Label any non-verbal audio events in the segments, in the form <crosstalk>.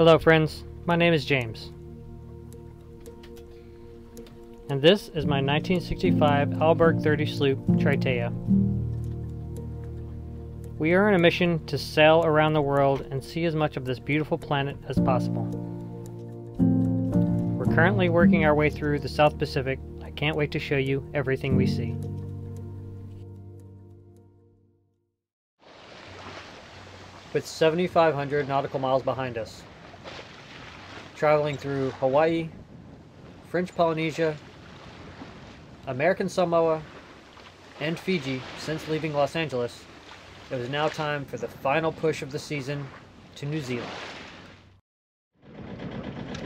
Hello friends, my name is James. And this is my 1965 Alberg 30 sloop Triteia. We are on a mission to sail around the world and see as much of this beautiful planet as possible. We're currently working our way through the South Pacific. I can't wait to show you everything we see. With 7,500 nautical miles behind us, traveling through Hawaii, French Polynesia, American Samoa, and Fiji since leaving Los Angeles, it was now time for the final push of the season to New Zealand.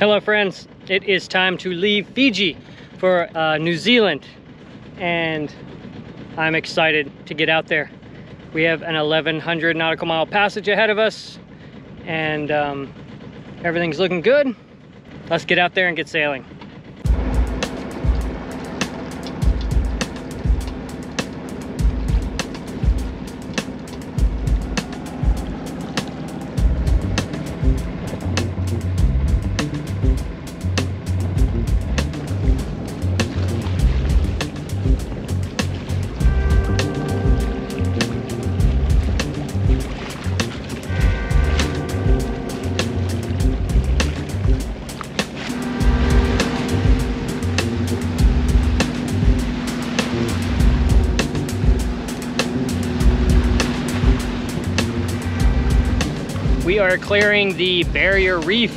Hello friends, it is time to leave Fiji for uh, New Zealand and I'm excited to get out there. We have an 1100 nautical mile passage ahead of us and um, everything's looking good. Let's get out there and get sailing. Are clearing the barrier reef,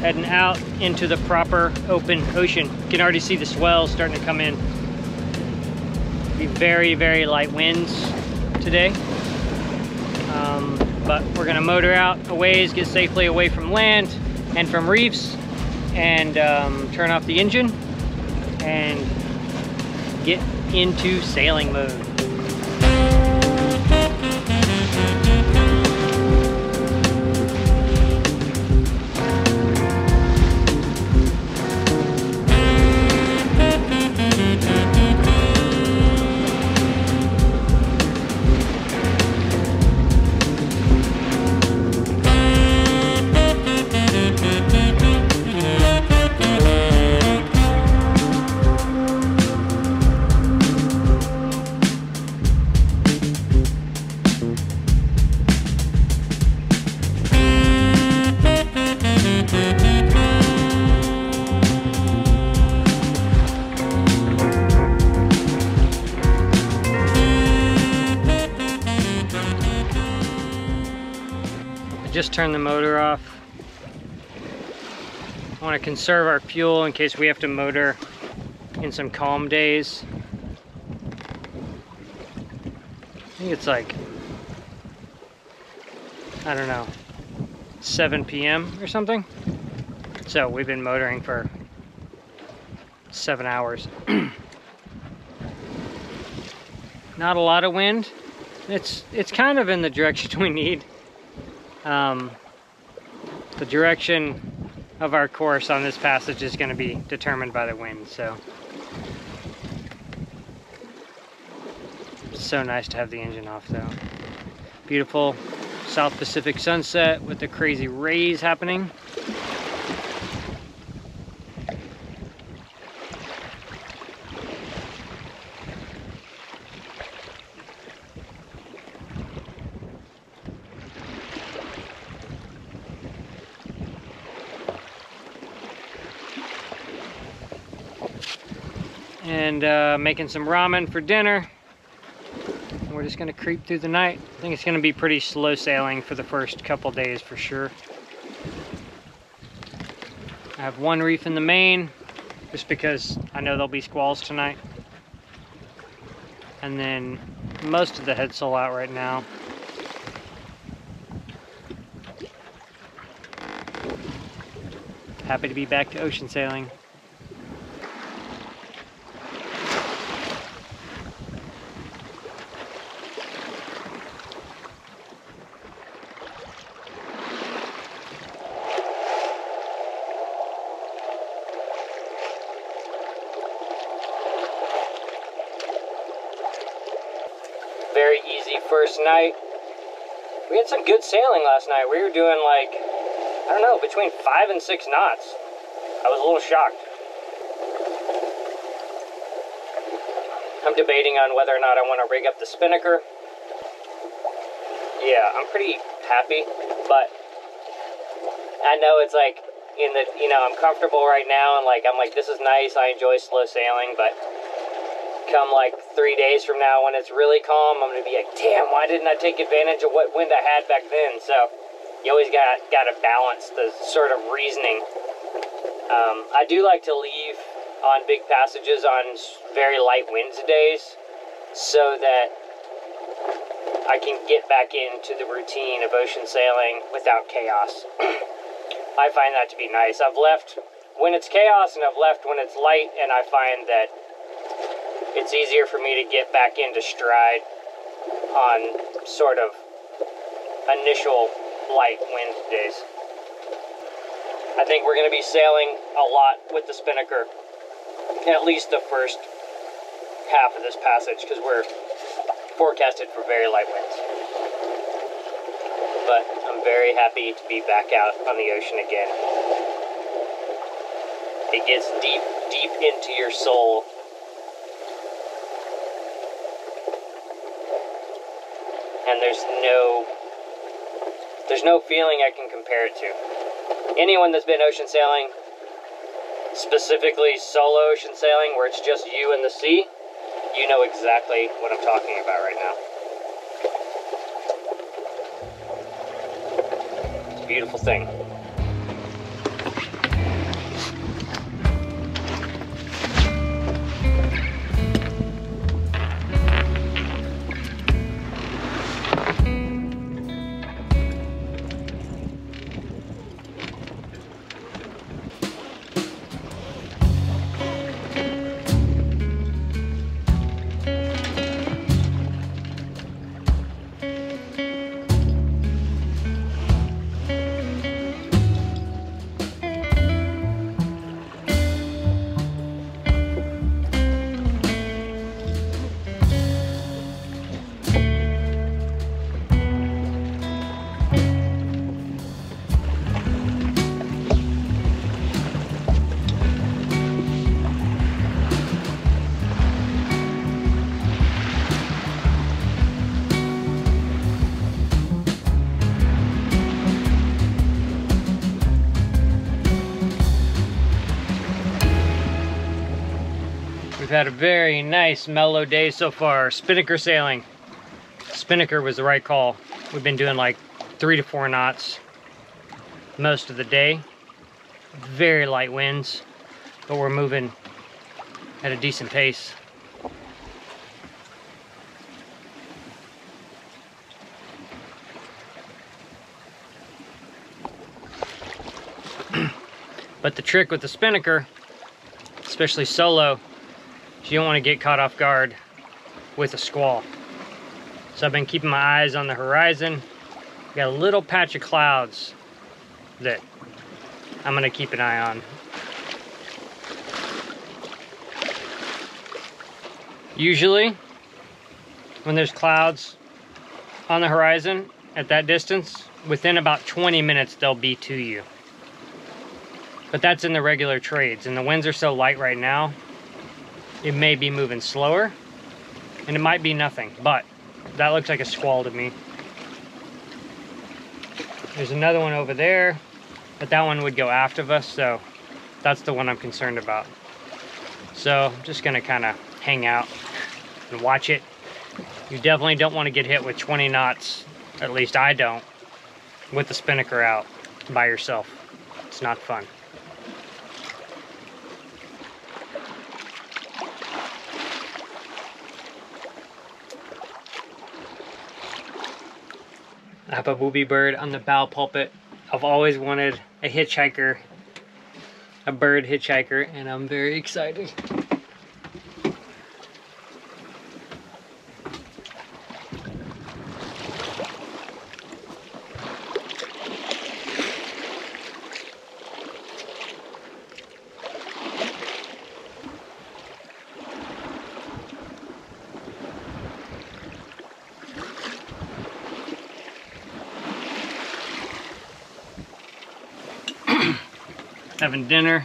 heading out into the proper open ocean. You can already see the swells starting to come in. Be very, very light winds today. Um, but we're gonna motor out a ways, get safely away from land and from reefs, and um, turn off the engine and get into sailing mode. Turn the motor off. I want to conserve our fuel in case we have to motor in some calm days. I think it's like, I don't know, 7 p.m. or something. So we've been motoring for seven hours. <clears throat> Not a lot of wind. It's it's kind of in the direction <laughs> we need. Um, the direction of our course on this passage is going to be determined by the wind, so it's so nice to have the engine off though. Beautiful South Pacific sunset with the crazy rays happening. And uh, making some ramen for dinner. And we're just gonna creep through the night. I think it's gonna be pretty slow sailing for the first couple days for sure. I have one reef in the main, just because I know there'll be squalls tonight. And then most of the headsail out right now. Happy to be back to ocean sailing. Night. We had some good sailing last night. We were doing like, I don't know, between five and six knots. I was a little shocked. I'm debating on whether or not I want to rig up the spinnaker. Yeah, I'm pretty happy, but I know it's like in the, you know, I'm comfortable right now and like, I'm like, this is nice. I enjoy slow sailing, but come like three days from now when it's really calm, I'm gonna be like, damn, why didn't I take advantage of what wind I had back then? So you always got got to balance the sort of reasoning. Um, I do like to leave on big passages on very light winds days so that I can get back into the routine of ocean sailing without chaos. <clears throat> I find that to be nice. I've left when it's chaos and I've left when it's light, and I find that it's easier for me to get back into stride on sort of initial light wind days. I think we're going to be sailing a lot with the spinnaker at least the first half of this passage because we're forecasted for very light winds. But I'm very happy to be back out on the ocean again. It gets deep, deep into your soul. And there's no there's no feeling I can compare it to. Anyone that's been ocean sailing specifically solo ocean sailing where it's just you and the sea, you know exactly what I'm talking about right now. It's a beautiful thing. Had a very nice mellow day so far. Spinnaker sailing. Spinnaker was the right call. We've been doing like three to four knots most of the day. Very light winds, but we're moving at a decent pace. <clears throat> but the trick with the spinnaker, especially solo, you don't want to get caught off guard with a squall. So I've been keeping my eyes on the horizon. Got a little patch of clouds that I'm gonna keep an eye on. Usually, when there's clouds on the horizon at that distance, within about 20 minutes they'll be to you. But that's in the regular trades, and the winds are so light right now, it may be moving slower and it might be nothing but that looks like a squall to me. There's another one over there but that one would go after us so that's the one I'm concerned about. So I'm just gonna kind of hang out and watch it. You definitely don't want to get hit with 20 knots at least I don't with the spinnaker out by yourself. It's not fun I have a booby bird on the bow pulpit. I've always wanted a hitchhiker, a bird hitchhiker, and I'm very excited. Having dinner.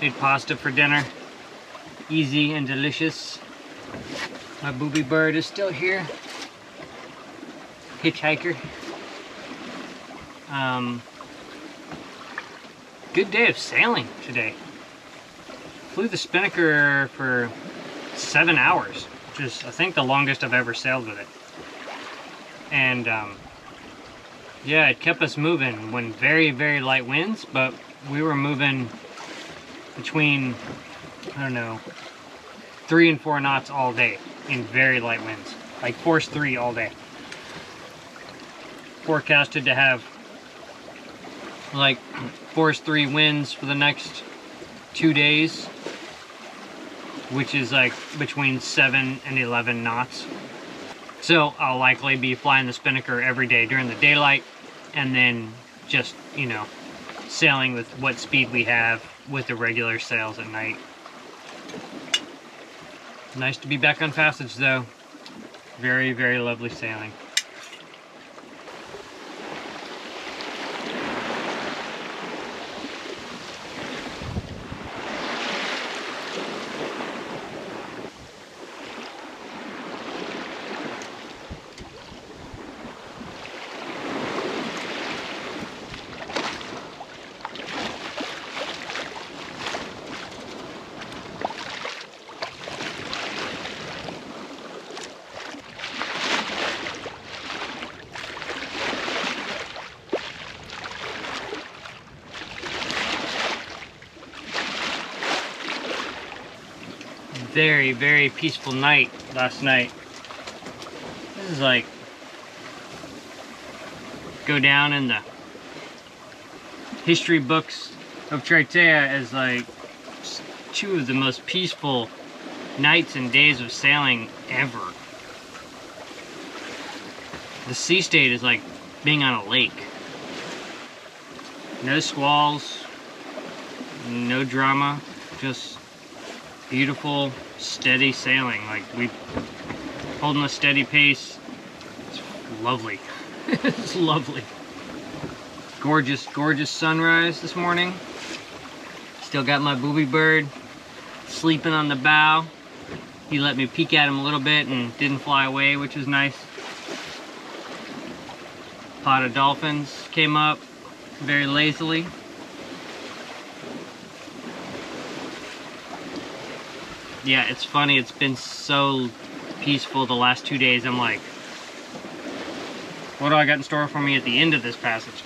Made pasta for dinner. Easy and delicious. My booby bird is still here. Hitchhiker. Um, good day of sailing today. Flew the Spinnaker for seven hours, which is, I think, the longest I've ever sailed with it. And, um, yeah, it kept us moving when very, very light winds, but we were moving between, I don't know, three and four knots all day in very light winds. Like force three all day. Forecasted to have like force three winds for the next two days, which is like between seven and 11 knots. So I'll likely be flying the Spinnaker every day during the daylight and then just, you know, sailing with what speed we have with the regular sails at night. Nice to be back on passage though. Very, very lovely sailing. Very, very peaceful night last night. This is like, go down in the history books of Triteia as like two of the most peaceful nights and days of sailing ever. The sea state is like being on a lake. No squalls, no drama, just beautiful, steady sailing. Like we holding a steady pace. It's lovely. <laughs> it's lovely. Gorgeous, gorgeous sunrise this morning. Still got my booby bird sleeping on the bow. He let me peek at him a little bit and didn't fly away, which was nice. Pot of dolphins came up very lazily. Yeah, it's funny. It's been so peaceful the last two days. I'm like, what do I got in store for me at the end of this passage?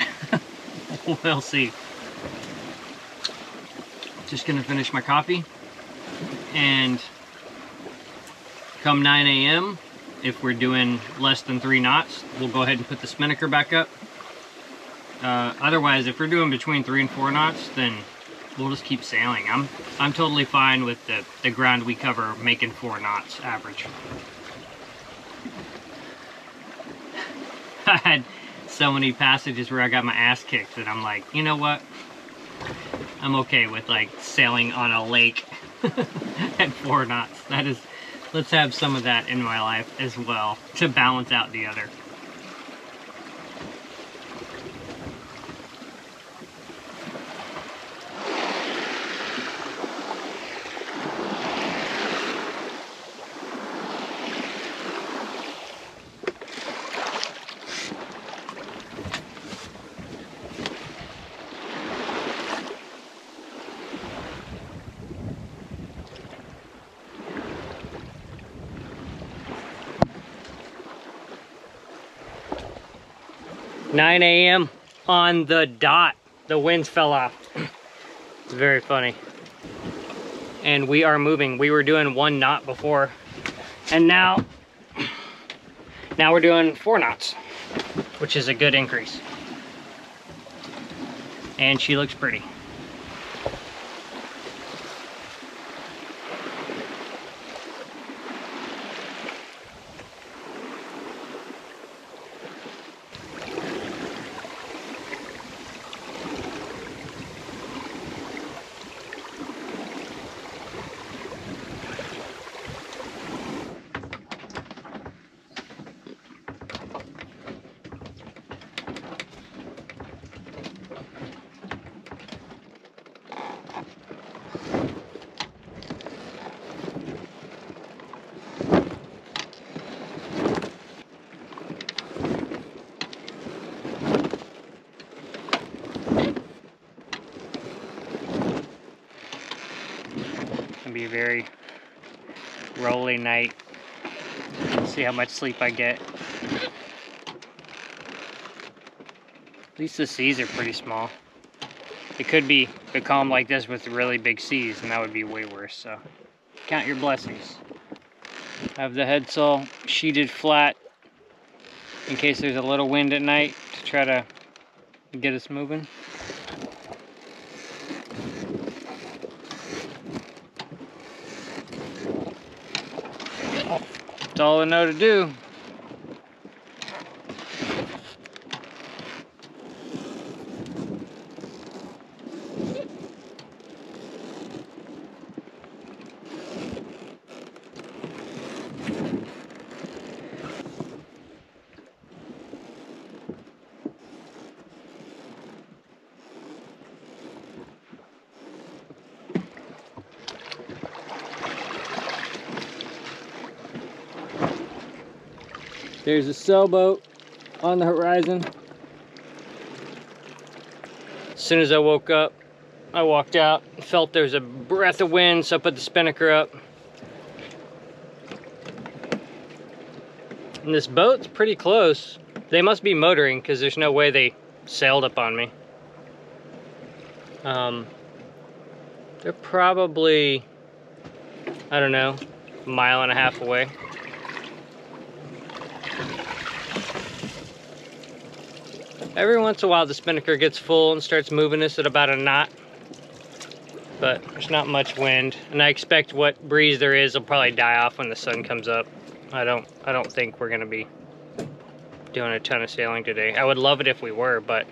<laughs> we'll see. Just gonna finish my coffee. And come 9 a.m., if we're doing less than three knots, we'll go ahead and put the spinnaker back up. Uh, otherwise, if we're doing between three and four knots, then we'll just keep sailing. I'm I'm totally fine with the, the ground we cover making four knots average. <laughs> I had so many passages where I got my ass kicked and I'm like, you know what? I'm okay with like sailing on a lake <laughs> at four knots. That is, let's have some of that in my life as well to balance out the other. 9 a.m. on the dot. The winds fell off. it's very funny. And we are moving. We were doing one knot before. And now, now we're doing four knots, which is a good increase. And she looks pretty. See how much sleep I get. At least the seas are pretty small. It could be a calm like this with really big seas, and that would be way worse, so count your blessings. Have the head sail sheeted flat in case there's a little wind at night to try to get us moving. All I know to do. There's a sailboat on the horizon. As soon as I woke up, I walked out, felt there was a breath of wind, so I put the spinnaker up. And this boat's pretty close. They must be motoring because there's no way they sailed up on me. Um, they're probably, I don't know, a mile and a half away. Every once in a while the spinnaker gets full and starts moving us at about a knot. But there's not much wind. And I expect what breeze there is will probably die off when the sun comes up. I don't I don't think we're gonna be doing a ton of sailing today. I would love it if we were, but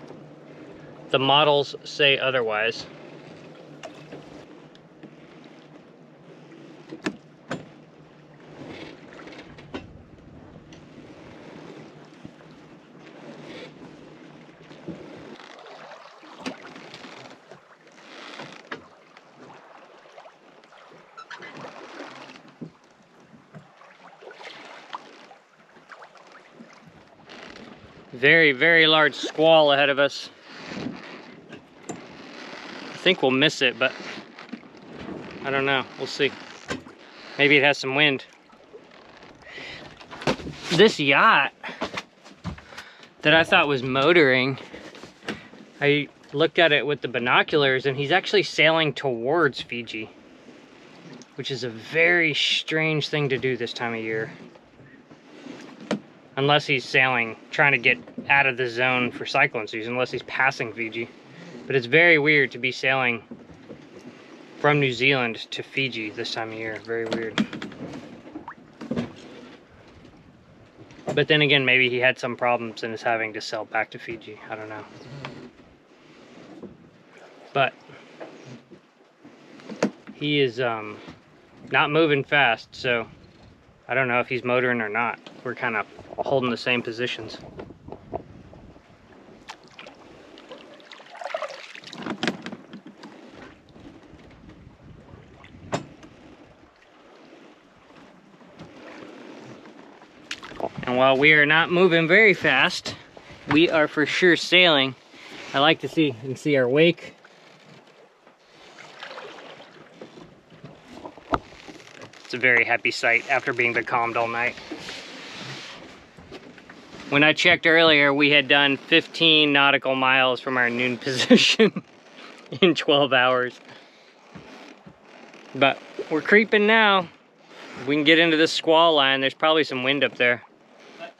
the models say otherwise. Very, very large squall ahead of us. I think we'll miss it, but I don't know. We'll see. Maybe it has some wind. This yacht that I thought was motoring, I looked at it with the binoculars and he's actually sailing towards Fiji, which is a very strange thing to do this time of year. Unless he's sailing, trying to get out of the zone for cyclone season, unless he's passing Fiji. But it's very weird to be sailing from New Zealand to Fiji this time of year. Very weird. But then again, maybe he had some problems and is having to sail back to Fiji. I don't know. But he is um, not moving fast, so I don't know if he's motoring or not. We're kind of holding the same positions. And while we are not moving very fast, we are for sure sailing. I like to see, can see our wake. It's a very happy sight after being becalmed all night. When I checked earlier, we had done 15 nautical miles from our noon <laughs> position in 12 hours. But we're creeping now. We can get into this squall line. There's probably some wind up there.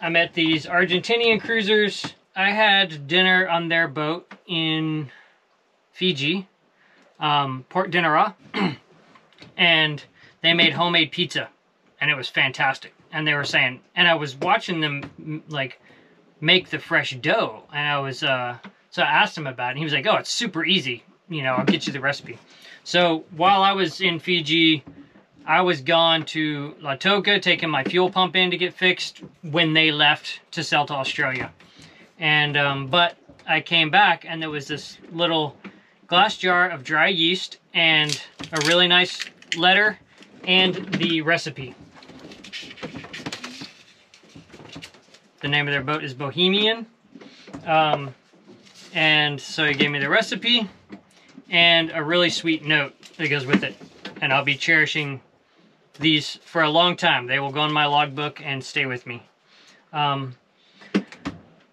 I'm at these Argentinian cruisers. I had dinner on their boat in Fiji, um, Port Denarau, <clears throat> and they made homemade pizza, and it was fantastic and they were saying, and I was watching them like make the fresh dough, and I was, uh, so I asked him about it, and he was like, oh, it's super easy, you know, I'll get you the recipe. So while I was in Fiji, I was gone to Lautoka, taking my fuel pump in to get fixed when they left to sell to Australia. And, um, but I came back and there was this little glass jar of dry yeast and a really nice letter and the recipe. The name of their boat is Bohemian. Um, and so he gave me the recipe and a really sweet note that goes with it. and I'll be cherishing these for a long time. They will go in my logbook and stay with me. Um,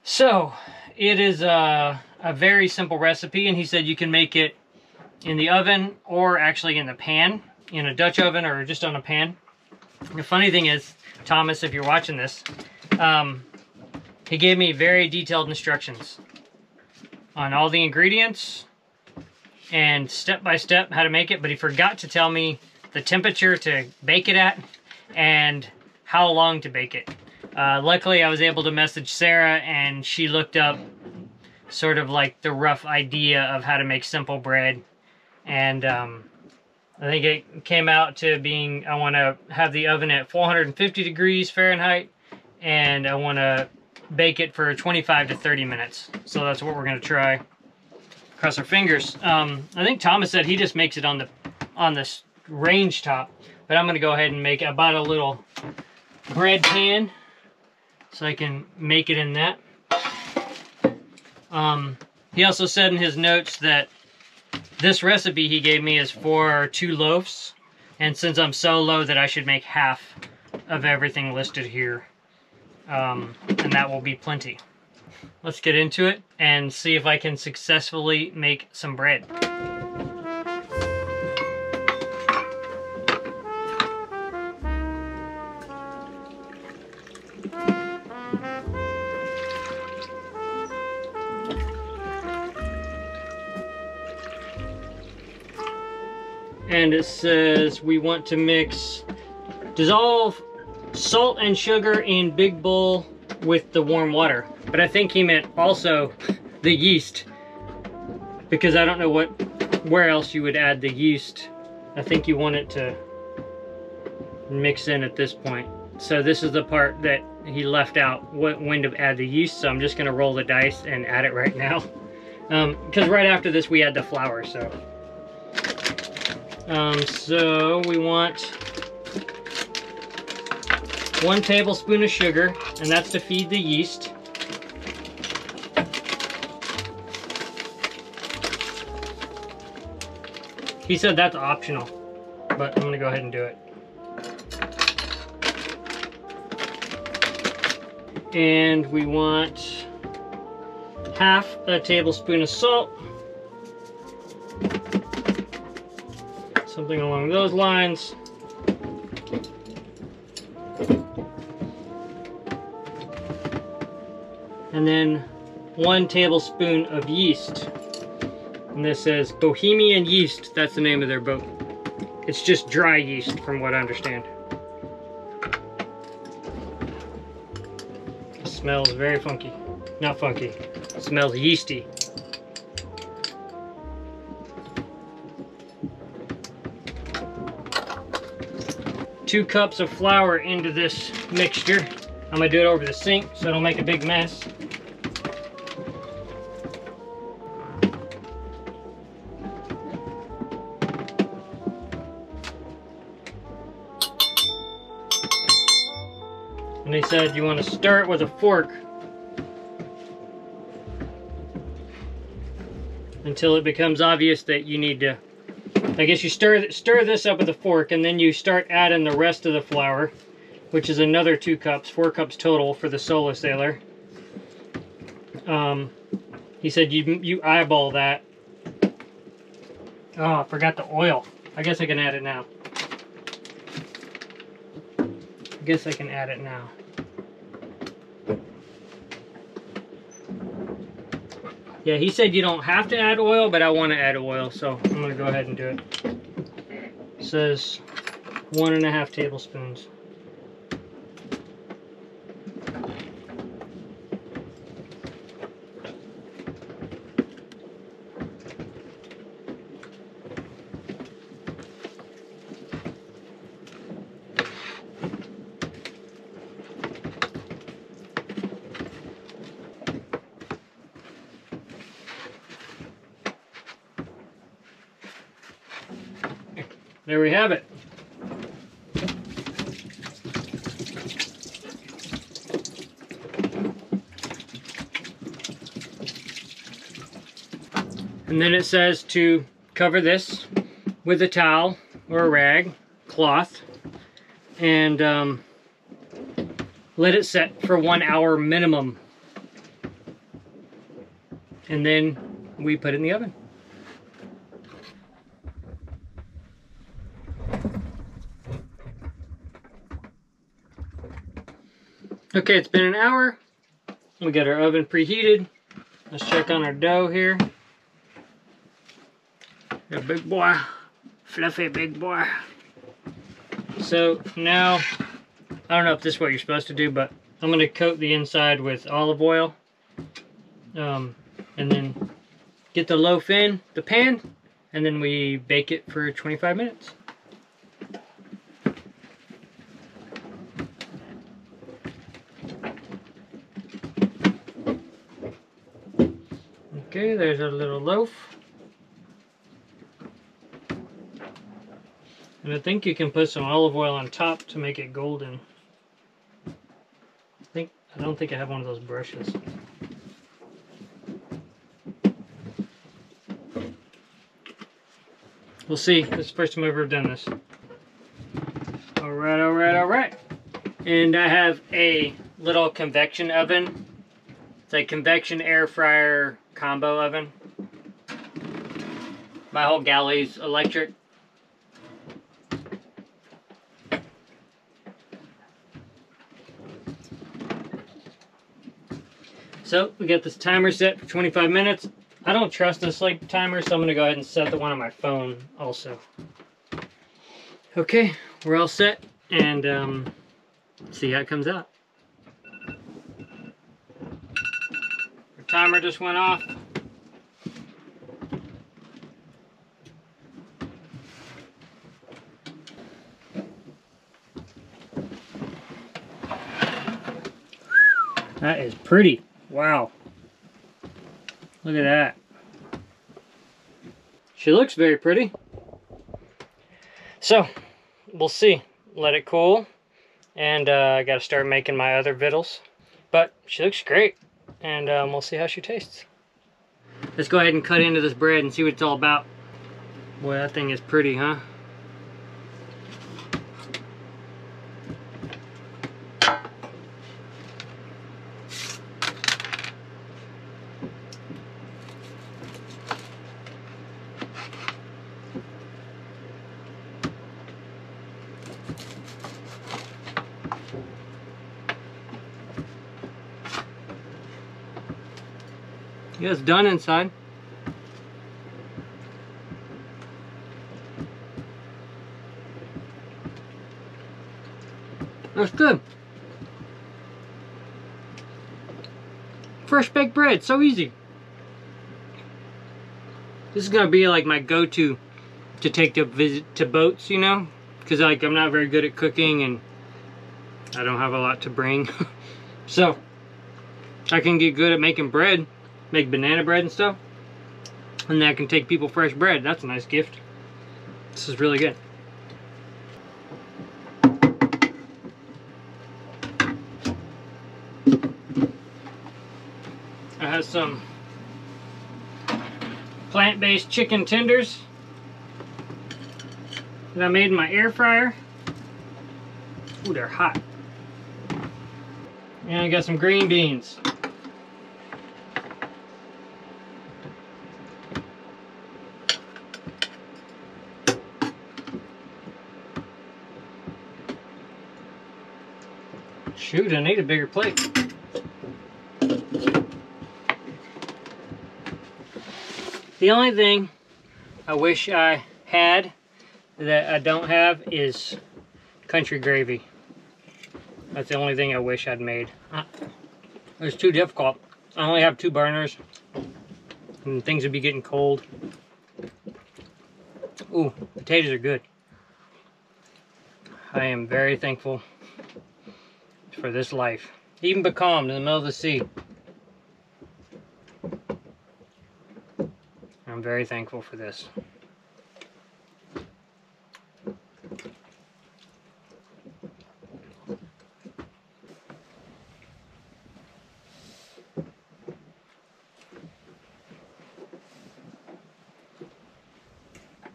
so, it is a, a very simple recipe, and he said you can make it in the oven or actually in the pan, in a Dutch oven or just on a pan. The funny thing is, Thomas, if you're watching this, um, he gave me very detailed instructions on all the ingredients and step by step how to make it, but he forgot to tell me the temperature to bake it at and how long to bake it. Uh, luckily, I was able to message Sarah and she looked up sort of like the rough idea of how to make simple bread. And um, I think it came out to being, I want to have the oven at 450 degrees Fahrenheit and I want to bake it for 25 to 30 minutes. So that's what we're going to try. Cross our fingers. Um, I think Thomas said he just makes it on the on this range top, but I'm to go ahead and make about a little bread pan so I can make it in that. Um, he also said in his notes that this recipe he gave me is for two loaves, and since I'm so low that I should make half of everything listed here um, and that will be plenty. Let's get into it and see if I can successfully make some bread. And it says we want to mix dissolve salt and sugar in big bowl with the warm water. But I think he meant also the yeast because I don't know what where else you would add the yeast. I think you want it to mix in at this point. So this is the part that he left out when to add the yeast. So I'm just gonna roll the dice and add it right now. Because um, right after this we add the flour, so. Um, so we want one tablespoon of sugar, and that's to feed the yeast. He said that's optional, but I'm gonna go ahead and do it. And we want half a tablespoon of salt. Something along those lines. and then one tablespoon of yeast. And this says Bohemian Yeast, that's the name of their boat. It's just dry yeast from what I understand. It smells very funky. Not funky, it smells yeasty. Two cups of flour into this mixture. I'm gonna do it over the sink so it'll make a big mess. And they said you want to stir it with a fork until it becomes obvious that you need to I guess you stir stir this up with a fork and then you start adding the rest of the flour which is another two cups, four cups total for the Solo Sailor. Um, he said you you eyeball that. Oh, I forgot the oil. I guess I can add it now. I guess I can add it now. Yeah, he said you don't have to add oil, but I want to add oil, so I'm going to go ahead and do it. it says one and a half tablespoons. there we have it. And then it says to cover this with a towel or a rag, cloth, and um, let it set for one hour minimum. And then we put it in the oven. Okay, it's been an hour. We got our oven preheated. Let's check on our dough here. A big boy, fluffy big boy. So now, I don't know if this is what you're supposed to do, but I'm gonna coat the inside with olive oil. Um, and then get the loaf in the pan, and then we bake it for 25 minutes. Okay, there's our little loaf. And I think you can put some olive oil on top to make it golden. I think I don't think I have one of those brushes. We'll see. This is the first time I've ever done this. Alright, alright, alright. And I have a little convection oven. It's a convection air fryer combo oven. My whole galley's electric. So we got this timer set for 25 minutes. I don't trust this sleep timer, so I'm gonna go ahead and set the one on my phone also. Okay, we're all set and um, see how it comes out. Our timer just went off. That is pretty. Wow. Look at that. She looks very pretty. So, we'll see. Let it cool. And uh, I got to start making my other vittles. But she looks great. And um, we'll see how she tastes. Let's go ahead and cut into this bread and see what it's all about. Boy, that thing is pretty, huh? Yeah, it's done inside. That's good. Fresh baked bread, so easy. This is gonna be like my go-to to take to visit to boats, you know? Because like I'm not very good at cooking and I don't have a lot to bring. <laughs> so I can get good at making bread make banana bread and stuff. And I can take people fresh bread. That's a nice gift. This is really good. I have some plant-based chicken tenders that I made in my air fryer. Ooh, they're hot. And I got some green beans. Shoot, I need a bigger plate. The only thing I wish I had that I don't have is country gravy. That's the only thing I wish I'd made. It's too difficult. I only have two burners and things would be getting cold. Ooh, potatoes are good. I am very thankful for this life. Even becalmed in the middle of the sea. I'm very thankful for this.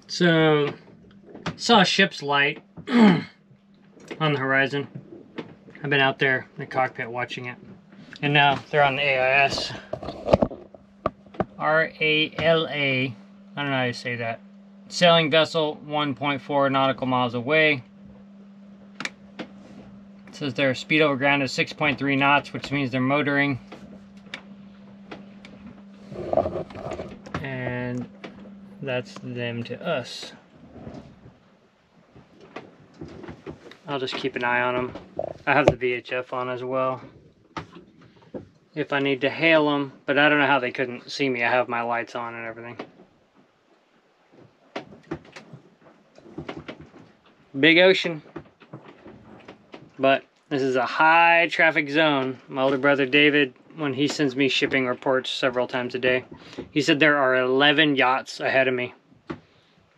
So, Saw a ship's light <clears throat> on the horizon. I've been out there in the cockpit watching it. And now they're on the AIS. R-A-L-A. I don't know how you say that. Sailing vessel 1.4 nautical miles away. It says their speed over ground is 6.3 knots, which means they're motoring. And that's them to us. I'll just keep an eye on them. I have the VHF on as well. If I need to hail them, but I don't know how they couldn't see me. I have my lights on and everything. Big ocean. But this is a high traffic zone. My older brother David, when he sends me shipping reports several times a day, he said there are 11 yachts ahead of me.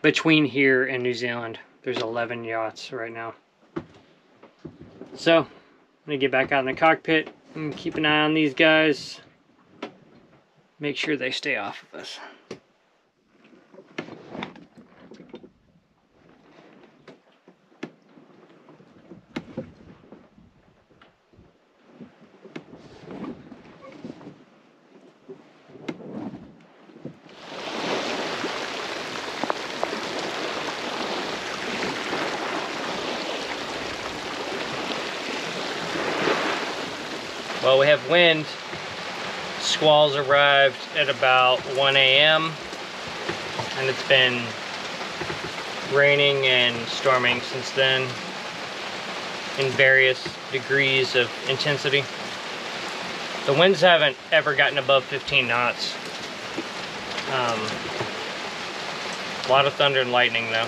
Between here and New Zealand, there's 11 yachts right now. So, I'm gonna get back out in the cockpit and keep an eye on these guys. Make sure they stay off of us. Have wind. Squalls arrived at about 1 a.m. and it's been raining and storming since then in various degrees of intensity. The winds haven't ever gotten above 15 knots. Um, a lot of thunder and lightning though.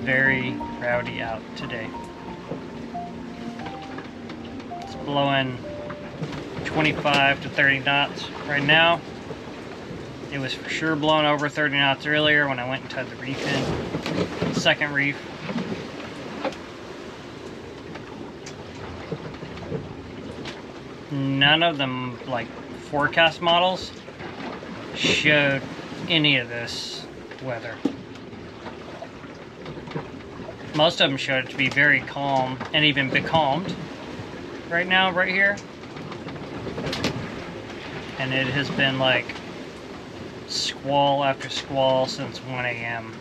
Very rowdy out today. It's blowing 25 to 30 knots right now. It was for sure blowing over 30 knots earlier when I went and tied the reef in. Second reef. None of them, like, forecast models showed any of this weather. Most of them showed it to be very calm and even becalmed right now, right here. And it has been like squall after squall since 1 a.m.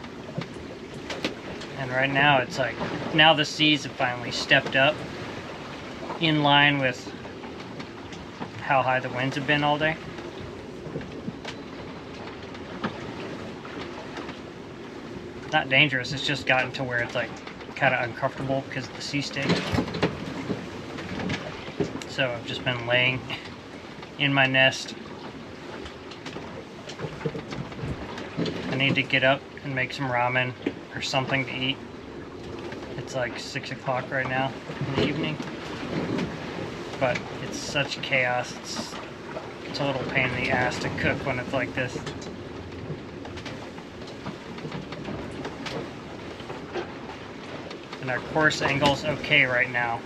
And right now it's like, now the seas have finally stepped up in line with how high the winds have been all day. Not dangerous, it's just gotten to where it's like kind of uncomfortable because of the sea state. So I've just been laying in my nest. I need to get up and make some ramen or something to eat. It's like 6 o'clock right now in the evening. But it's such chaos. It's, it's a little pain in the ass to cook when it's like this. And our course angle's okay right now.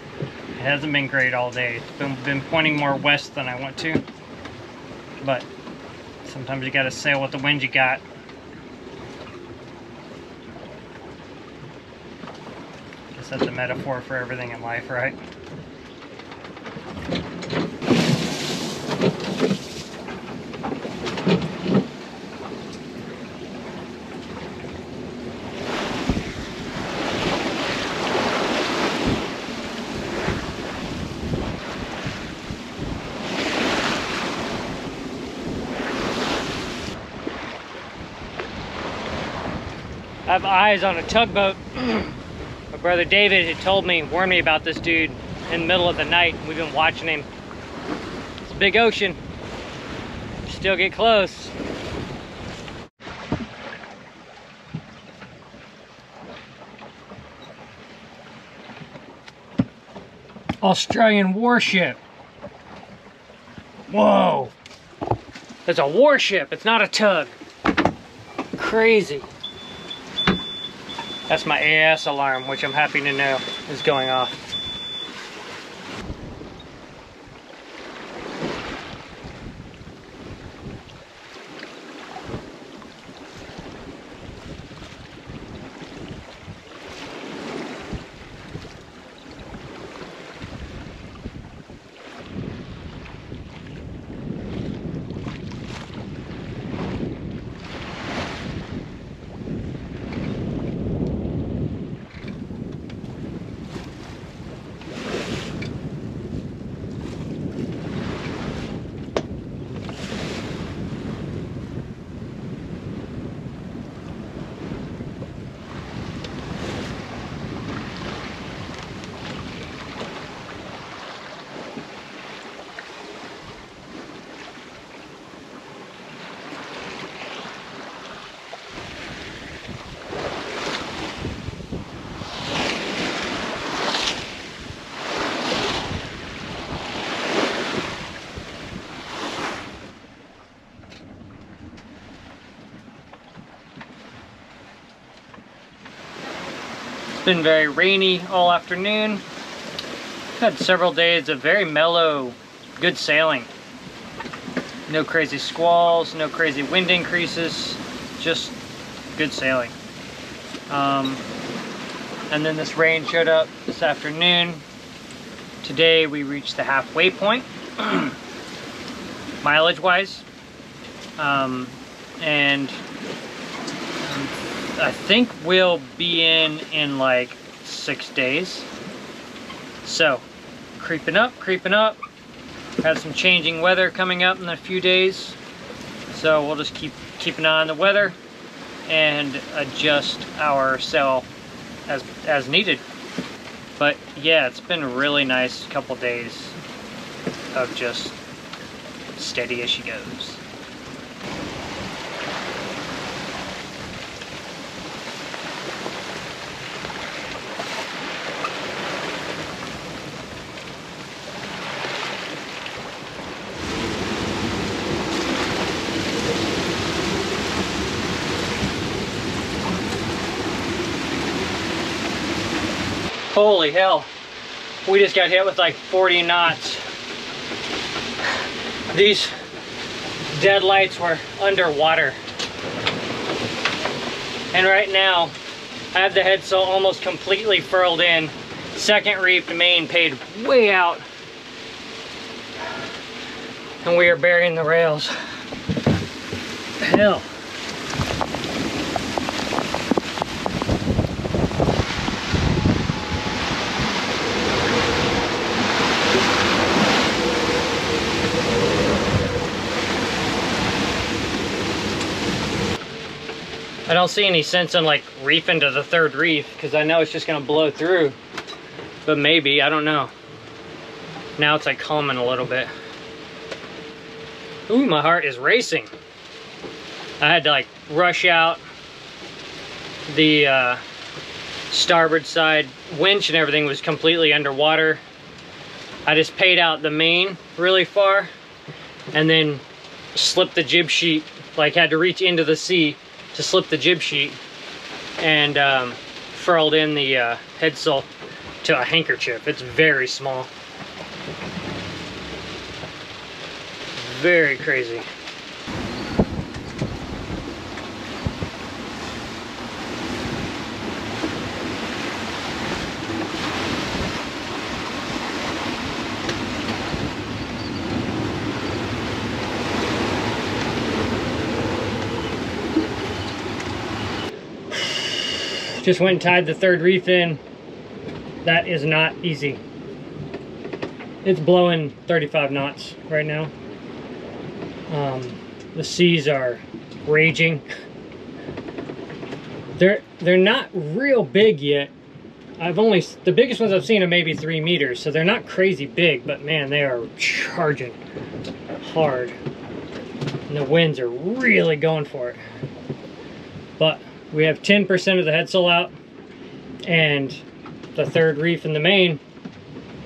It hasn't been great all day. It's been, been pointing more west than I want to. But sometimes you gotta sail with the wind you got. Guess that's a metaphor for everything in life, right? Have eyes on a tugboat. <clears throat> My brother David had told me, warned me about this dude in the middle of the night. We've been watching him. It's a big ocean. Still get close. Australian warship. Whoa. It's a warship. It's not a tug. Crazy. That's my AIS alarm, which I'm happy to know is going off. It's been very rainy all afternoon. Had several days of very mellow, good sailing. No crazy squalls, no crazy wind increases, just good sailing. Um, and then this rain showed up this afternoon. Today we reached the halfway point, <clears throat> mileage wise. Um, and I think we'll be in in like six days. So, creeping up, creeping up. Have some changing weather coming up in a few days. So we'll just keep keep an eye on the weather and adjust our sail as as needed. But yeah, it's been a really nice couple days of just steady as she goes. Holy hell. We just got hit with like 40 knots. These deadlights were underwater. And right now, I have the headsail almost completely furled in. Second reefed main paid way out. And we are burying the rails. Hell. I don't see any sense in like reefing to the third reef because I know it's just gonna blow through. But maybe, I don't know. Now it's like calming a little bit. Ooh, my heart is racing. I had to like rush out the uh, starboard side winch and everything was completely underwater. I just paid out the main really far and then slipped the jib sheet, like had to reach into the sea to slip the jib sheet and um, furled in the uh, headsail to a handkerchief. It's very small. Very crazy. Just went and tied the third reef in. That is not easy. It's blowing 35 knots right now. Um, the seas are raging. <laughs> They're they're not real big yet. I've only the biggest ones I've seen are maybe three meters, so they're not crazy big. But man, they are charging hard, and the winds are really going for it. But we have 10% of the headsail out and the third reef in the main.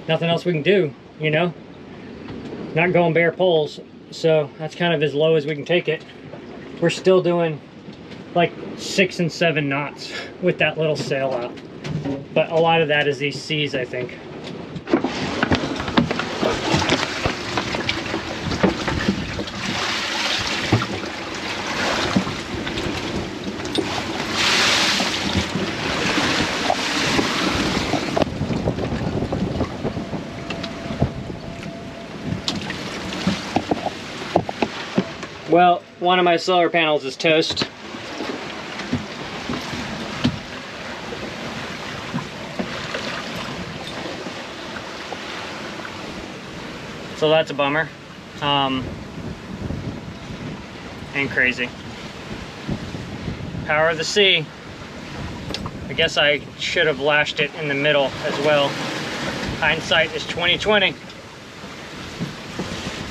Nothing else we can do you know? Not going bare poles so that's kind of as low as we can take it. We're still doing like six and seven knots with that little sail out. But a lot of that is these seas I think Well, one of my solar panels is toast. So that's a bummer. Um, and crazy. Power of the sea. I guess I should have lashed it in the middle as well. Hindsight is 2020.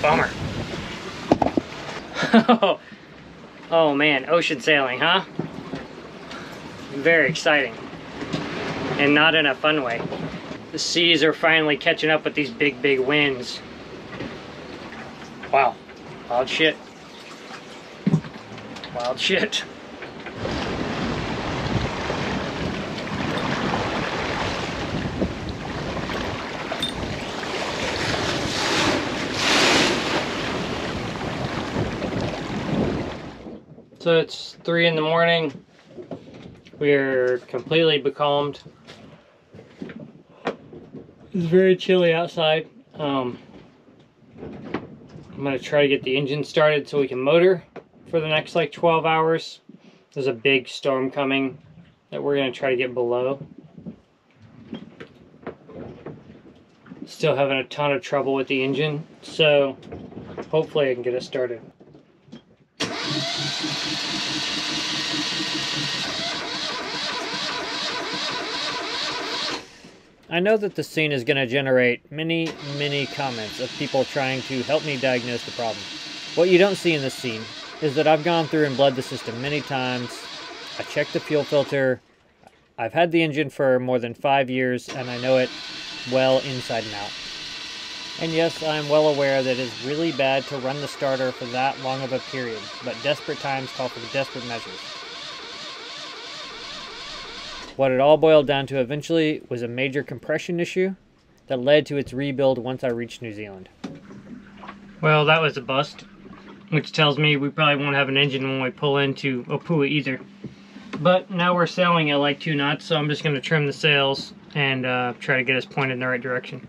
Bummer. <laughs> oh man, ocean sailing, huh? Very exciting. And not in a fun way. The seas are finally catching up with these big, big winds. Wow. Wild shit. Wild shit. <laughs> So it's three in the morning. We're completely becalmed. It's very chilly outside. Um, I'm gonna try to get the engine started so we can motor for the next like 12 hours. There's a big storm coming that we're gonna try to get below. Still having a ton of trouble with the engine, so hopefully I can get it started. I know that the scene is going to generate many, many comments of people trying to help me diagnose the problem. What you don't see in this scene is that I've gone through and bled the system many times. I checked the fuel filter. I've had the engine for more than five years and I know it well inside and out. And yes, I'm well aware that it's really bad to run the starter for that long of a period, but desperate times call for desperate measures. What it all boiled down to eventually was a major compression issue that led to its rebuild once I reached New Zealand. Well, that was a bust, which tells me we probably won't have an engine when we pull into Opua either. But now we're sailing at like two knots, so I'm just going to trim the sails and uh, try to get us pointed in the right direction.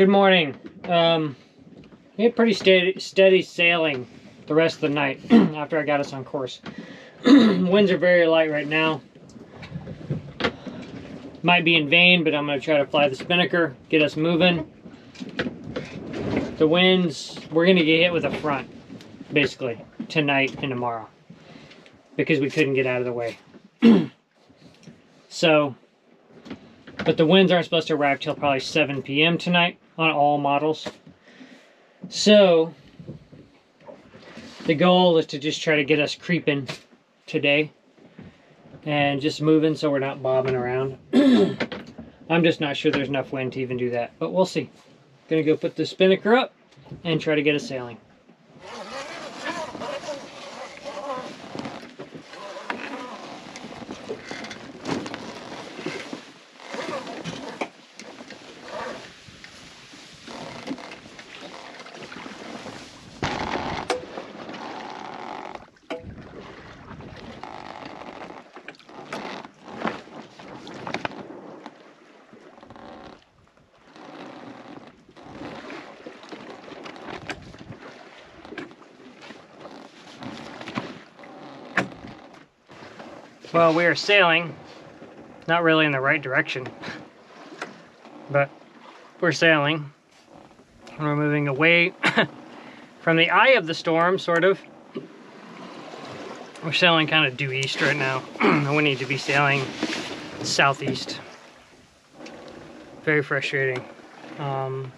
Good morning. Um, we had pretty steady, steady sailing the rest of the night <clears throat> after I got us on course. <clears throat> Winds are very light right now. Might be in vain, but I'm going to try to fly the spinnaker, get us moving. The winds, we're going to get hit with a front, basically, tonight and tomorrow. Because we couldn't get out of the way. <clears throat> so, but the winds aren't supposed to arrive till probably 7 p.m. tonight on all models. So, the goal is to just try to get us creeping today and just moving so we're not bobbing around. <clears throat> I'm just not sure there's enough wind to even do that, but we'll see. Gonna go put the spinnaker up and try to get us sailing. Well, we are sailing, not really in the right direction, but we're sailing. And we're moving away <coughs> from the eye of the storm, sort of. We're sailing kind of due east right now. <clears throat> we need to be sailing southeast. Very frustrating. Um,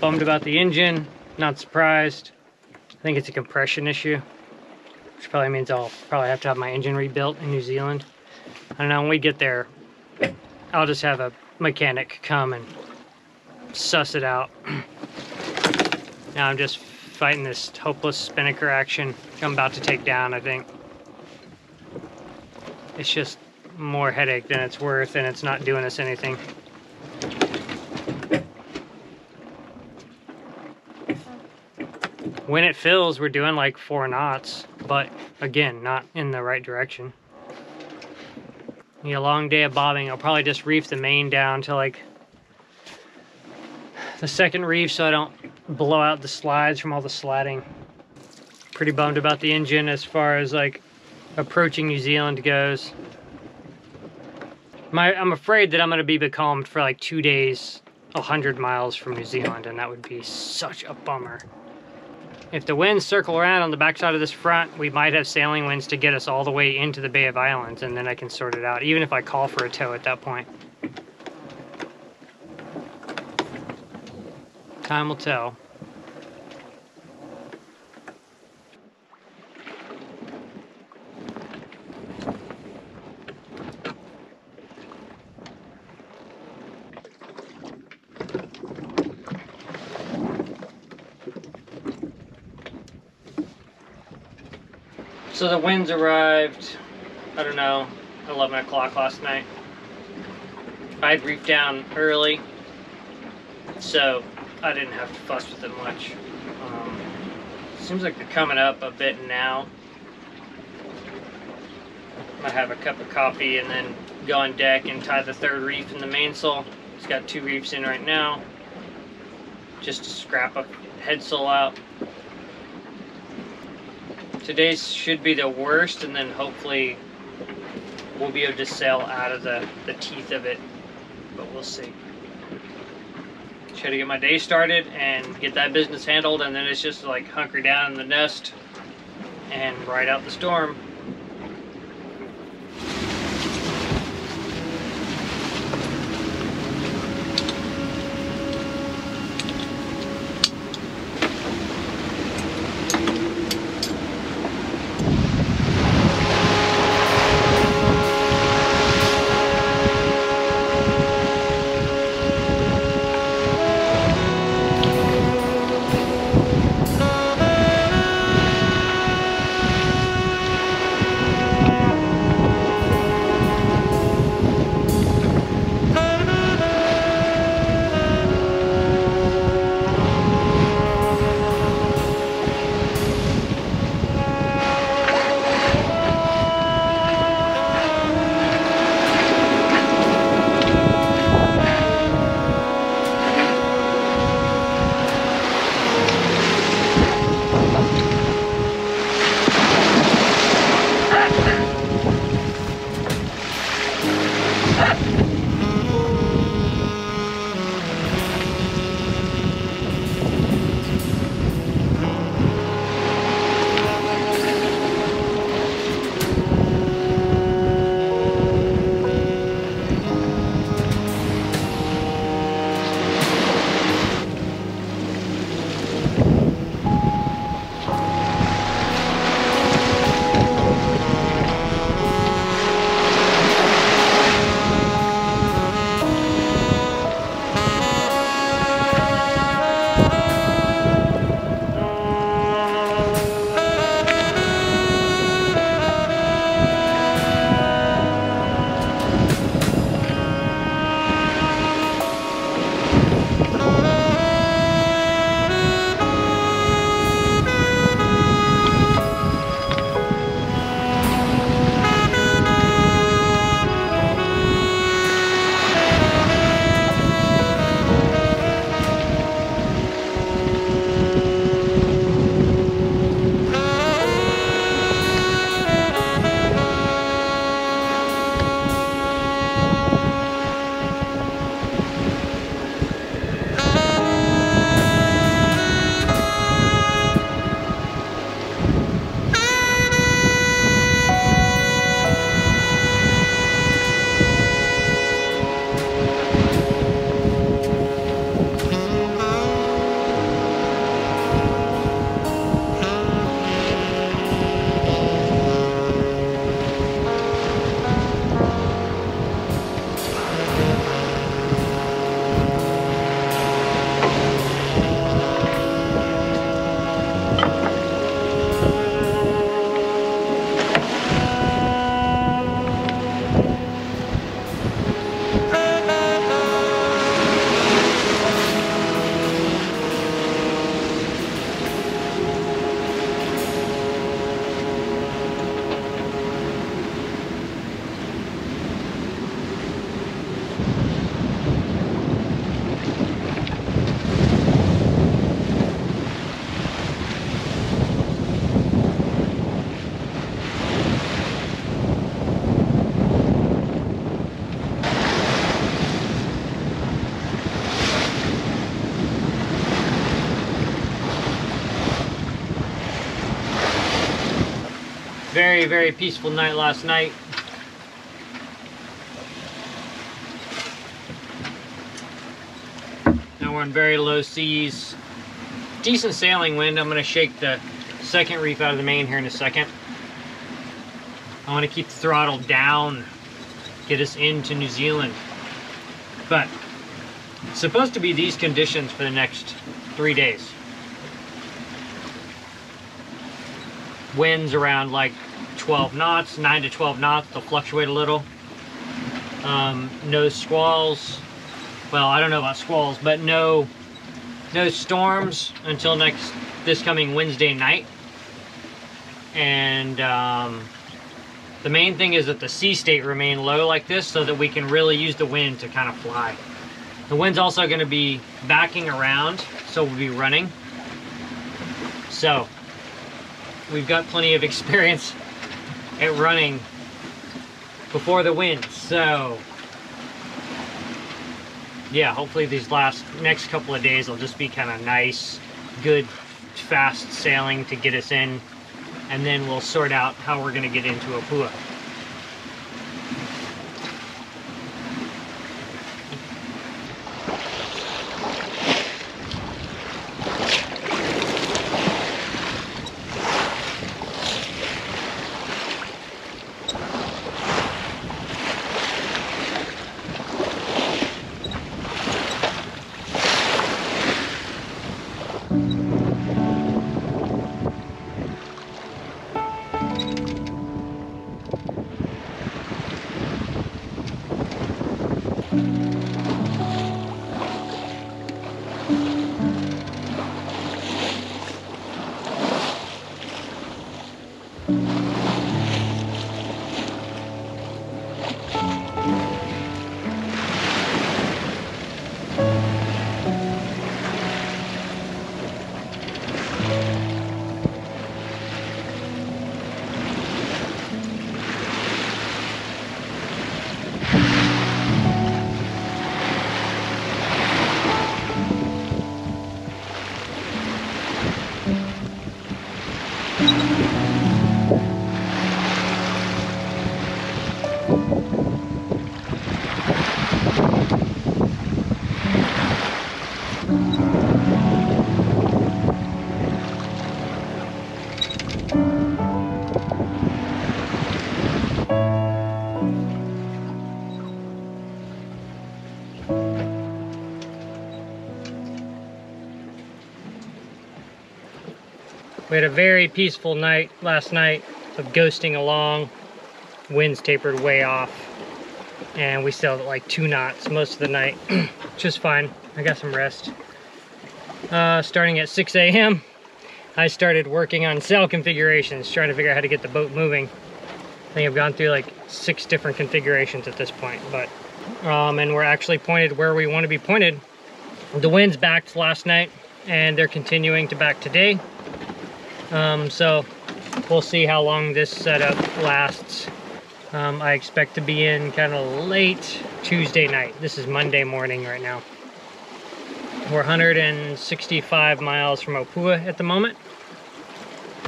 bummed about the engine, not surprised. I think it's a compression issue which probably means I'll probably have to have my engine rebuilt in New Zealand. I don't know, when we get there, I'll just have a mechanic come and suss it out. <clears throat> now I'm just fighting this hopeless spinnaker action I'm about to take down, I think. It's just more headache than it's worth and it's not doing us anything. When it fills, we're doing like four knots, but again, not in the right direction. Be a long day of bobbing. I'll probably just reef the main down to like the second reef so I don't blow out the slides from all the slatting. Pretty bummed about the engine as far as like approaching New Zealand goes. My, I'm afraid that I'm going to be becalmed for like two days, 100 miles from New Zealand, and that would be such a bummer. If the winds circle around on the backside of this front, we might have sailing winds to get us all the way into the Bay of Islands, and then I can sort it out, even if I call for a tow at that point. Time will tell. So the winds arrived, I don't know, 11 o'clock last night. I reefed down early, so I didn't have to fuss with it much. Um, seems like they're coming up a bit now. I have a cup of coffee and then go on deck and tie the third reef in the mainsail. It's got two reefs in right now. Just to scrap a headsail out today should be the worst, and then hopefully we'll be able to sail out of the, the teeth of it, but we'll see. Try to get my day started and get that business handled, and then it's just like hunker down in the nest and ride out the storm. Very, peaceful night last night. Now we're on very low seas. Decent sailing wind. I'm going to shake the second reef out of the main here in a second. I want to keep the throttle down, get us into New Zealand. But it's supposed to be these conditions for the next three days. Winds around like 12 knots, 9 to 12 knots. They'll fluctuate a little. Um, no squalls. Well, I don't know about squalls, but no no storms until next this coming Wednesday night. And um, the main thing is that the sea state remain low like this so that we can really use the wind to kind of fly. The wind's also going to be backing around, so we'll be running. So, we've got plenty of <laughs> experience at running before the wind. So, yeah, hopefully these last next couple of days will just be kind of nice, good, fast sailing to get us in. And then we'll sort out how we're going to get into Opua. We had a very peaceful night last night of ghosting along. Winds tapered way off. And we sailed at like two knots most of the night, <clears throat> which is fine. I got some rest. Uh, starting at 6 a.m., I started working on sail configurations, trying to figure out how to get the boat moving. I think I've gone through like six different configurations at this point, but um, and we're actually pointed where we want to be pointed. The winds backed last night, and they're continuing to back today. Um, so we'll see how long this setup lasts. Um, I expect to be in kind of late Tuesday night. This is Monday morning right now. We're 165 miles from Opua at the moment.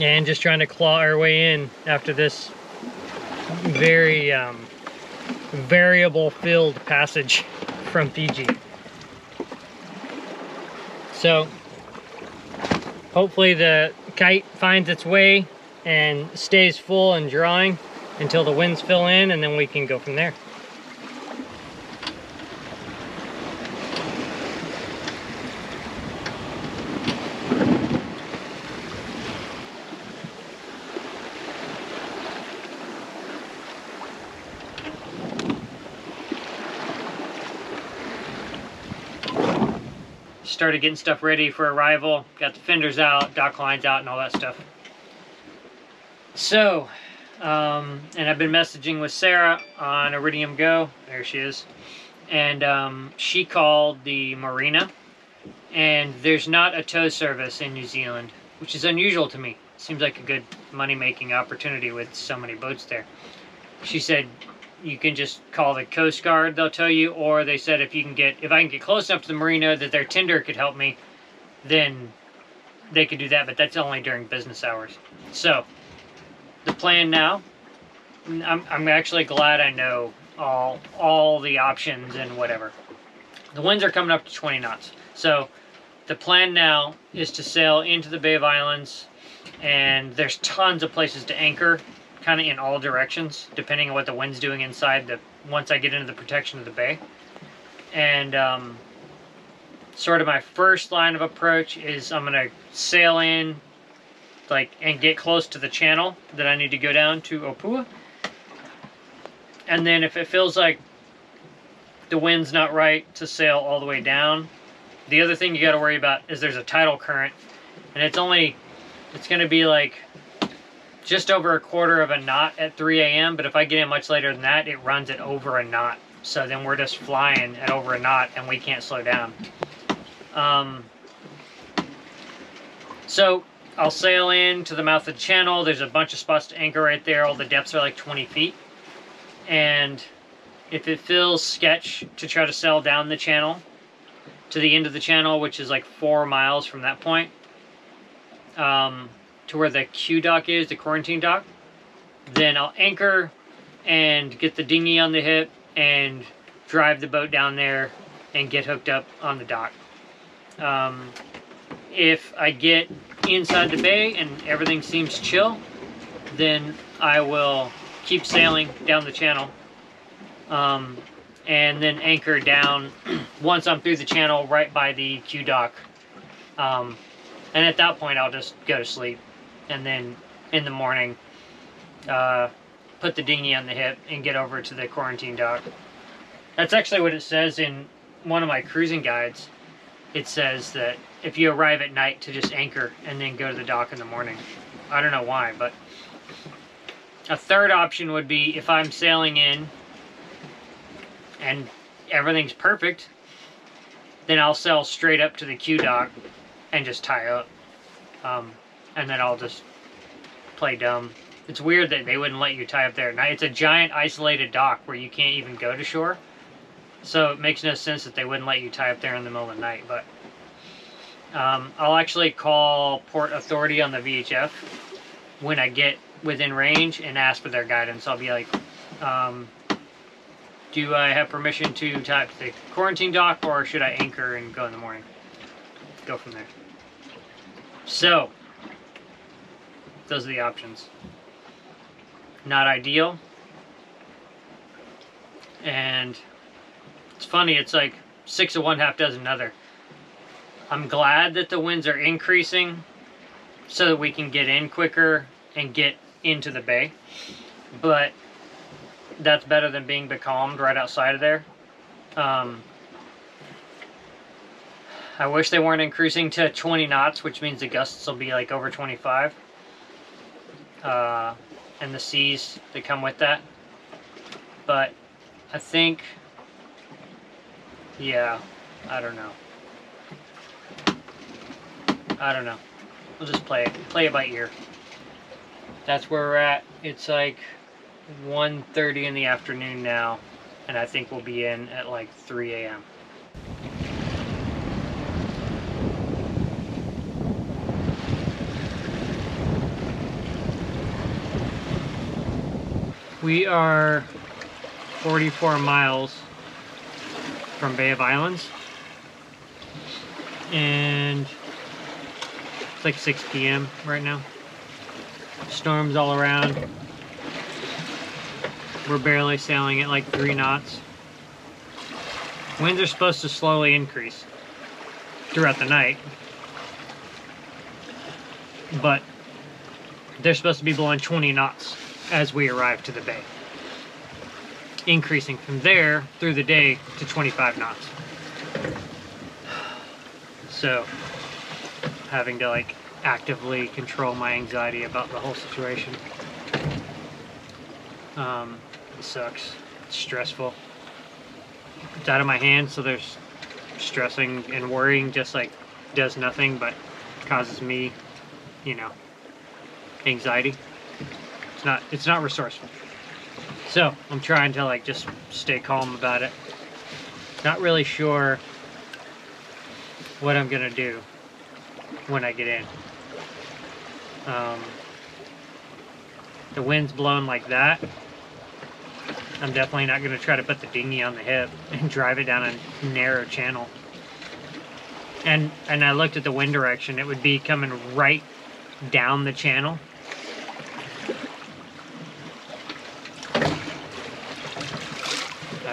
And just trying to claw our way in after this very um, variable filled passage from Fiji. So hopefully the kite finds its way and stays full and drawing until the winds fill in and then we can go from there. Started getting stuff ready for arrival. Got the fenders out, dock lines out, and all that stuff. So, um, and I've been messaging with Sarah on Iridium Go. There she is. And um, she called the marina. And there's not a tow service in New Zealand, which is unusual to me. Seems like a good money-making opportunity with so many boats there. She said you can just call the Coast Guard, they'll tell you, or they said if you can get, if I can get close enough to the marina that their tender could help me, then they could do that, but that's only during business hours. So, the plan now, I'm, I'm actually glad I know all all the options and whatever. The winds are coming up to 20 knots. So the plan now is to sail into the Bay of Islands and there's tons of places to anchor kind of in all directions depending on what the wind's doing inside the once I get into the protection of the bay. And um, sort of my first line of approach is I'm going to sail in like and get close to the channel that I need to go down to Opua. And then if it feels like the wind's not right to sail all the way down, the other thing you got to worry about is there's a tidal current and it's only it's going to be like just over a quarter of a knot at 3 a.m. But if I get in much later than that, it runs at over a knot. So then we're just flying at over a knot and we can't slow down. Um, so I'll sail in to the mouth of the channel. There's a bunch of spots to anchor right there. All the depths are like 20 feet. And if it feels sketch to try to sail down the channel to the end of the channel, which is like four miles from that point, um, to where the Q dock is, the quarantine dock, then I'll anchor and get the dinghy on the hip and drive the boat down there and get hooked up on the dock. Um, if I get inside the bay and everything seems chill, then I will keep sailing down the channel um, and then anchor down <clears throat> once I'm through the channel right by the Q dock. Um, and at that point, I'll just go to sleep and then in the morning uh, put the dinghy on the hip and get over to the quarantine dock. That's actually what it says in one of my cruising guides. It says that if you arrive at night to just anchor and then go to the dock in the morning. I don't know why, but a third option would be if I'm sailing in and everything's perfect, then I'll sail straight up to the Q dock and just tie up. Um, and then I'll just play dumb. It's weird that they wouldn't let you tie up there night. It's a giant isolated dock where you can't even go to shore. So it makes no sense that they wouldn't let you tie up there in the middle of the night. But um, I'll actually call Port Authority on the VHF when I get within range and ask for their guidance. I'll be like, um, do I have permission to tie up the quarantine dock or should I anchor and go in the morning? Go from there. So, those are the options. Not ideal. And it's funny, it's like six of one, half dozen another. I'm glad that the winds are increasing so that we can get in quicker and get into the bay. But that's better than being becalmed right outside of there. Um, I wish they weren't increasing to 20 knots, which means the gusts will be like over 25 uh, and the seas that come with that. But I think, yeah, I don't know. I don't know. We'll just play it, play it by ear. That's where we're at. It's like 1.30 in the afternoon now, and I think we'll be in at like 3 a.m. We are 44 miles from Bay of Islands. And it's like 6 p.m. right now. Storms all around. We're barely sailing at like 3 knots. Winds are supposed to slowly increase throughout the night. But they're supposed to be blowing 20 knots as we arrive to the bay. Increasing from there through the day to 25 knots. So, having to like actively control my anxiety about the whole situation. Um, it sucks. It's stressful. It's out of my hands, so there's stressing and worrying just like does nothing but causes me, you know, anxiety not it's not resourceful. So I'm trying to like just stay calm about it. Not really sure what I'm gonna do when I get in. Um, the wind's blowing like that, I'm definitely not to try to put the dinghy on the hip <laughs> and drive it down a narrow channel. And and I looked at the wind direction; it would be coming right down the channel.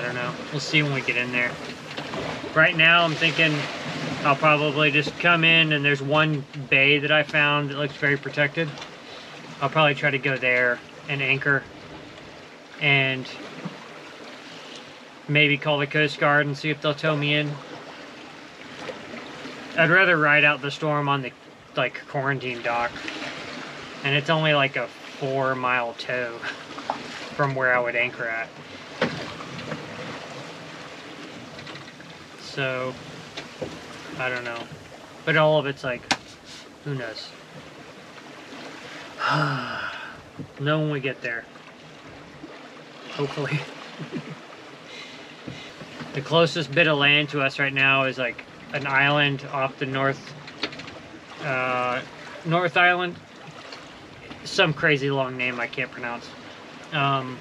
Don't know. We'll see when we get in there. Right now, I'm thinking I'll probably just come in and there's one bay that I found that looks very protected. I'll probably try to go there and anchor and maybe call the Coast Guard and see if they'll tow me in. I'd rather ride out the storm on the like quarantine dock. And it's only like a four mile tow <laughs> from where I would anchor at. So, I don't know. But all of it's like, who knows? <sighs> know when we get there. Hopefully. <laughs> the closest bit of land to us right now is like an island off the north uh, North Island. Some crazy long name I can't pronounce. Um,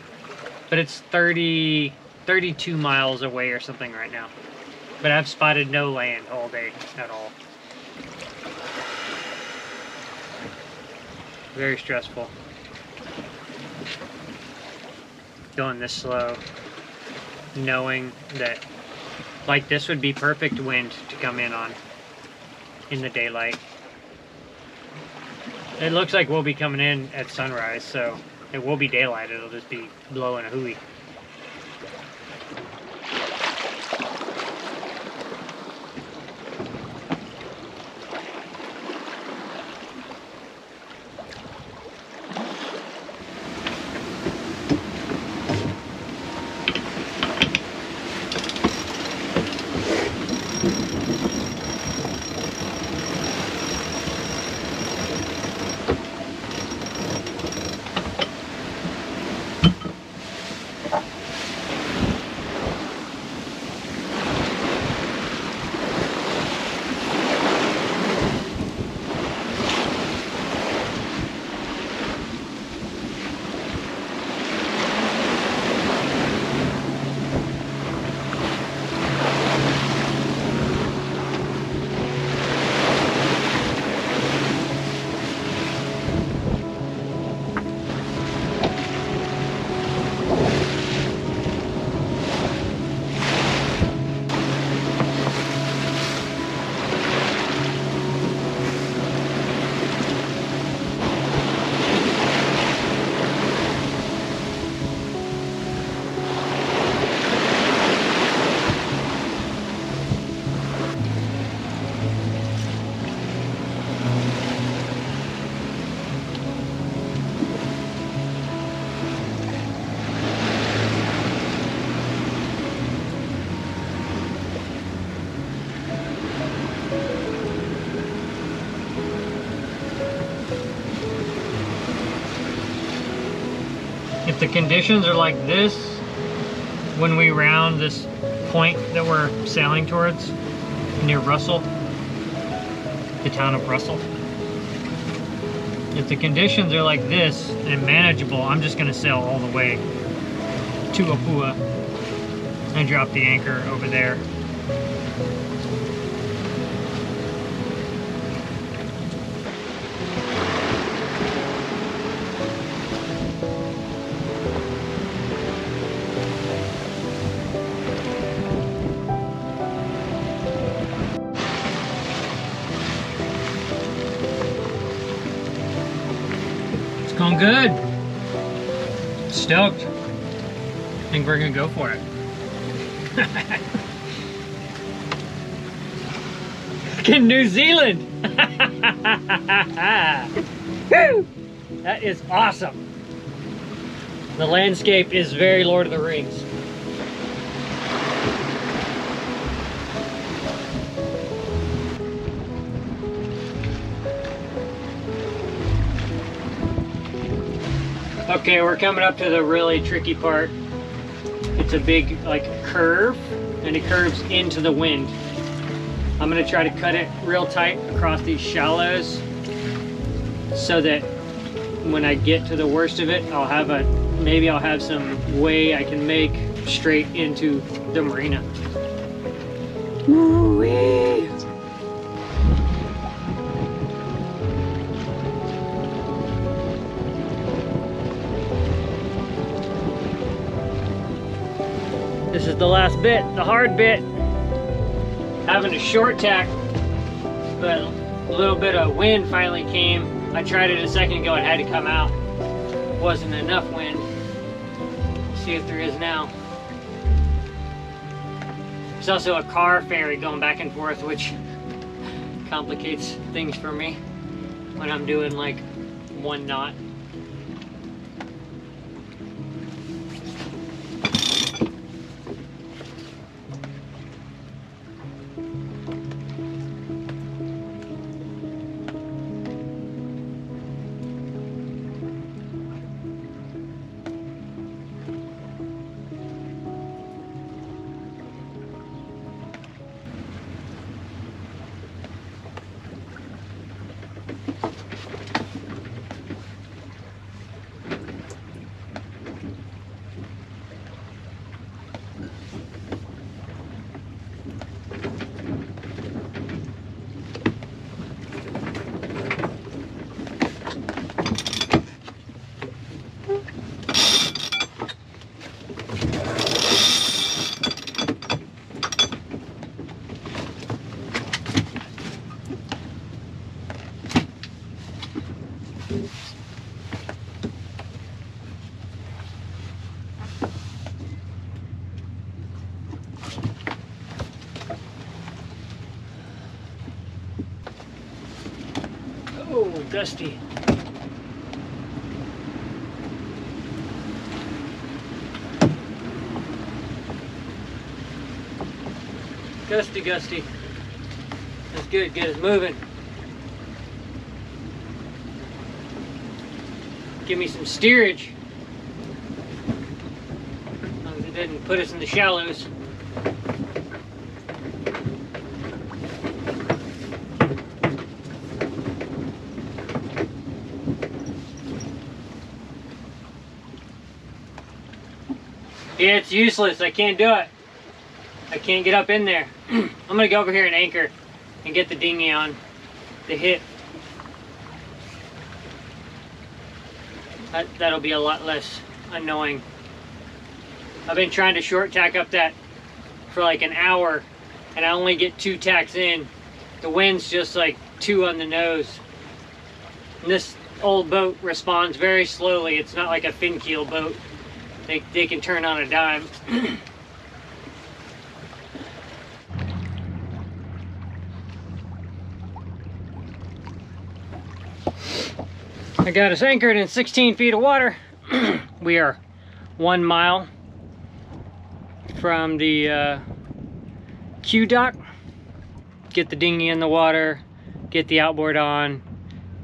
but it's 30, 32 miles away or something right now. But I've spotted no land all day at all. Very stressful. Going this slow. Knowing that like this would be perfect wind to come in on in the daylight. It looks like we'll be coming in at sunrise, so it will be daylight. It'll just be blowing a hooey. The conditions are like this when we round this point that we're sailing towards near Russell, the town of Russell. If the conditions are like this and manageable, I'm just gonna sail all the way to Opua and drop the anchor over there. Good. Stoked. I think we're gonna go for it. <laughs> In New Zealand! <laughs> Woo! That is awesome. The landscape is very Lord of the Rings. Okay, we're coming up to the really tricky part. It's a big like curve and it curves into the wind. I'm gonna try to cut it real tight across these shallows so that when I get to the worst of it, I'll have a, maybe I'll have some way I can make straight into the marina. Woo-wee. The last bit, the hard bit. Having a short tack, but a little bit of wind finally came. I tried it a second ago, it had to come out. Wasn't enough wind. see if there is now. There's also a car ferry going back and forth, which complicates things for me when I'm doing like one knot. Dusty. Gusty, gusty. That's good, get us moving. Give me some steerage. As long as it doesn't put us in the shallows. Yeah, useless. I can't do it. I can't get up in there. <clears throat> I'm gonna go over here and anchor and get the dinghy on the hit. That, that'll be a lot less annoying. I've been trying to short tack up that for like an hour and I only get two tacks in. The wind's just like two on the nose. And this old boat responds very slowly. It's not like a fin keel boat they, they can turn on a dime. I got us anchored in 16 feet of water. <clears throat> we are one mile from the uh, Q dock. Get the dinghy in the water, get the outboard on,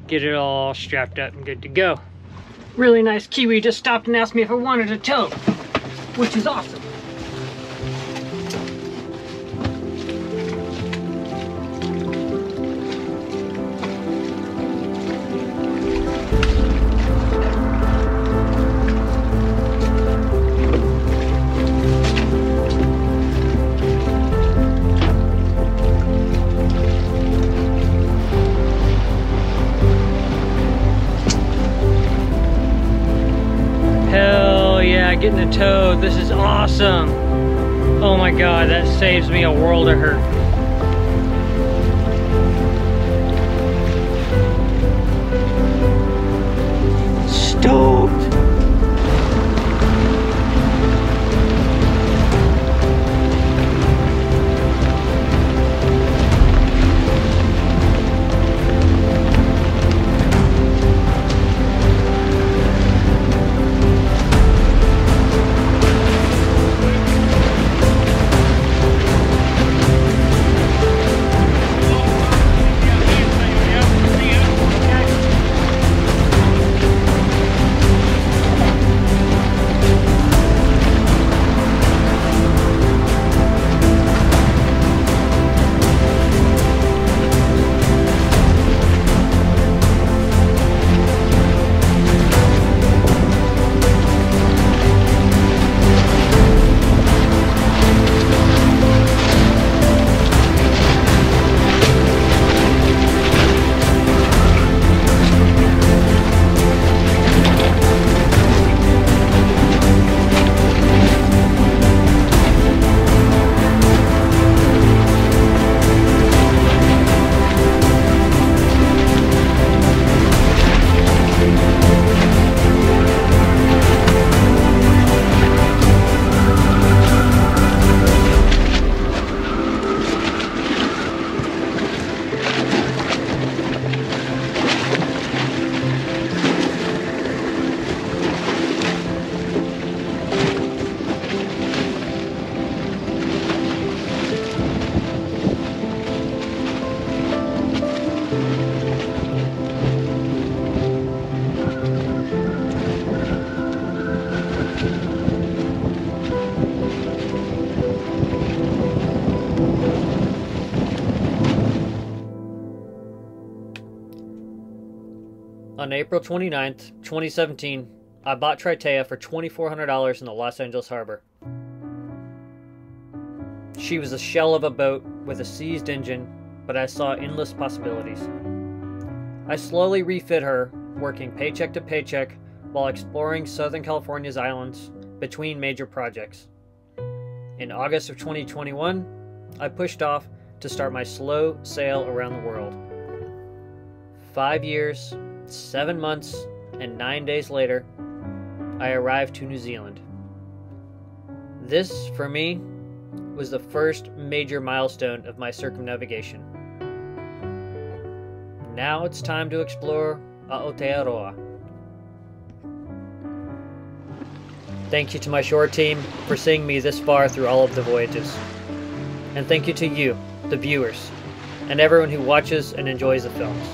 get it all strapped up and good to go really nice Kiwi just stopped and asked me if I wanted a tow, which is awesome. Awesome. Oh my God, that saves me a world of hurt. Stoked. April 29th, 2017, I bought Triteia for $2,400 in the Los Angeles harbor. She was a shell of a boat with a seized engine, but I saw endless possibilities. I slowly refit her, working paycheck to paycheck while exploring Southern California's islands between major projects. In August of 2021, I pushed off to start my slow sail around the world. Five years, seven months, and nine days later, I arrived to New Zealand. This, for me, was the first major milestone of my circumnavigation. Now it's time to explore Aotearoa. Thank you to my shore team for seeing me this far through all of the voyages. And thank you to you, the viewers, and everyone who watches and enjoys the films.